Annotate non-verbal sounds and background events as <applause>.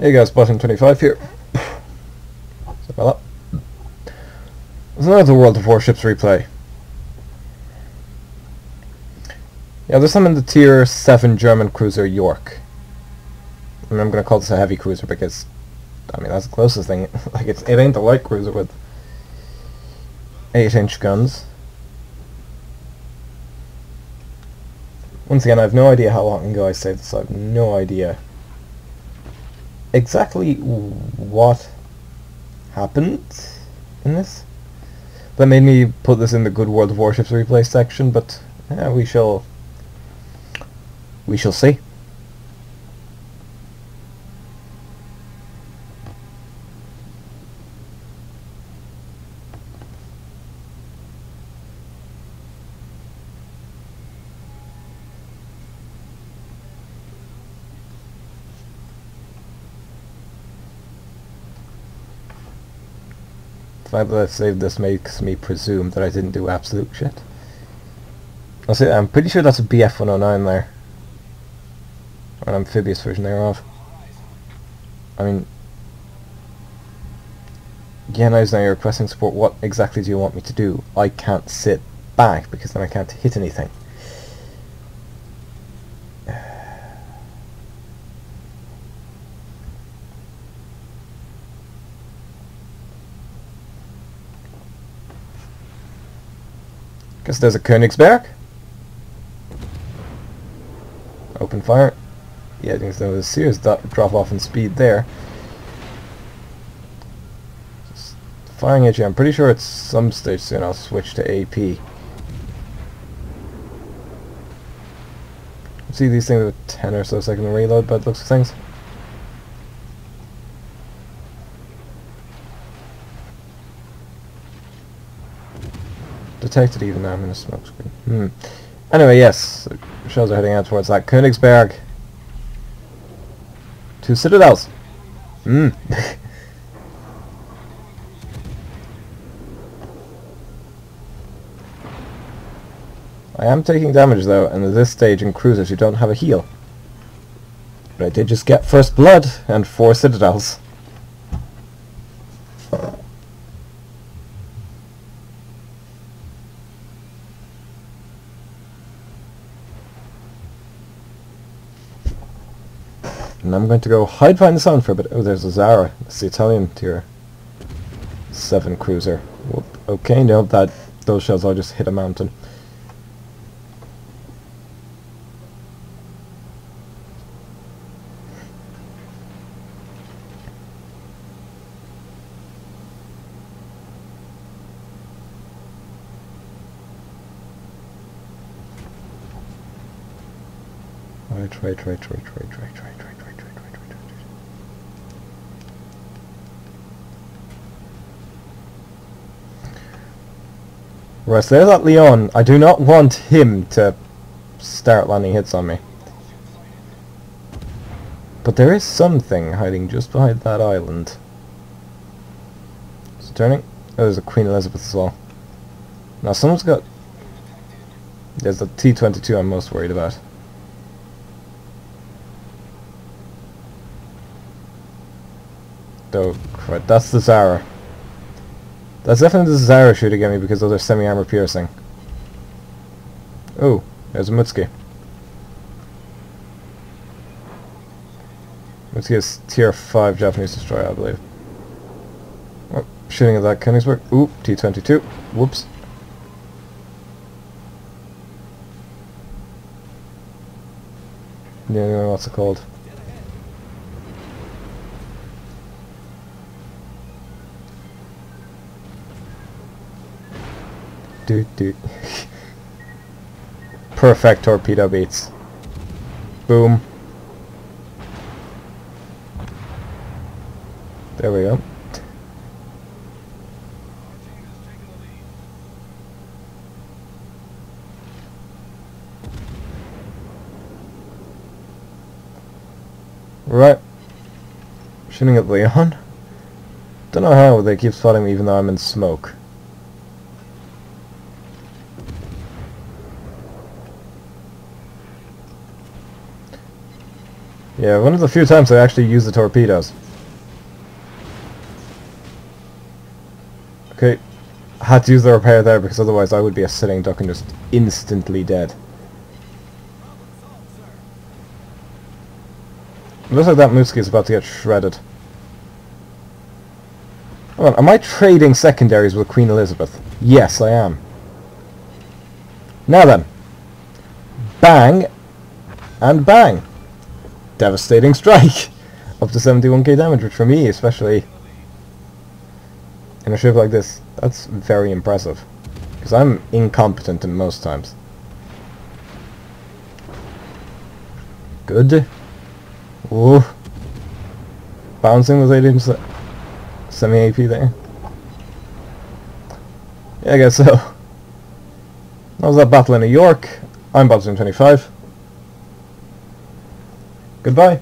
Hey guys, Bottom 25 here. Sorry about that. It's another World of Warships replay. Yeah, there's some in the tier 7 German cruiser Yorck. Mean, I'm to call this a heavy cruiser because, I mean, that's the closest thing. <laughs> like, it's, it ain't a light cruiser with 8-inch guns. Once again, I have no idea how long ago I saved this. I have no idea exactly what happened in this. That made me put this in the Good World of Warships replay section, but yeah, we shall we shall see. The fact that I've saved this makes me presume that I didn't do absolute shit. I'll say, I'm pretty sure that's a BF-109 there. Or an amphibious version thereof. I mean... Yeah, now you're requesting support. What exactly do you want me to do? I can't sit back because then I can't hit anything. Guess there's a Königsberg. Open fire. Yeah, I think there was a serious drop off in speed there. Just firing at you. I'm pretty sure at some stage soon I'll switch to AP. See these things with 10 or so second reload the looks of things. Detected even though I'm in a smoke screen. Hmm. Anyway, yes, shells are heading out towards that. Königsberg. Two citadels. Hmm. <laughs> I am taking damage though, and at this stage in cruisers you don't have a heal. But I did just get first blood and four citadels. And I'm going to go hide behind the sun for a bit. Oh, there's a Zara. It's the Italian tier 7 cruiser. Okay, no, that those shells all just hit a mountain. Right, right, right, right, right, right, right. Right, so there's that Leon. I do not want him to start landing hits on me. But there is something hiding just behind that island. Is it turning? Oh, there's a Queen Elizabeth as well. Now someone's got... There's the T-22 I'm most worried about. Oh, crap. That's the Zara. That's definitely the Zara shooting at me because those are semi-armor piercing. Oh, there's a Mutsuki. Mutsuki is tier 5 Japanese destroyer, I believe. Oh, shooting at that Königsberg. Ooh, T-22. Whoops. Yeah, what's it called? Do do. Perfect torpedo beats. Boom. There we go. Right. Shooting at Leon. Don't know how they keep spotting me even though I'm in smoke. Yeah, one of the few times I actually use the torpedoes. Okay. I had to use the repair there because otherwise I would be a sitting duck and just instantly dead. It looks like that Mutsuki is about to get shredded. Hold on, am I trading secondaries with Queen Elizabeth? Yes, I am. Now then. Bang. And bang. Devastating strike. <laughs> Up to 71k damage, which for me, especially in a ship like this, that's very impressive. Because I'm incompetent in most times. Good. Ooh. Bouncing with 18% semi-AP there. Yeah, I guess so. <laughs> That was that battle in New York. I'm Bobson25. Goodbye.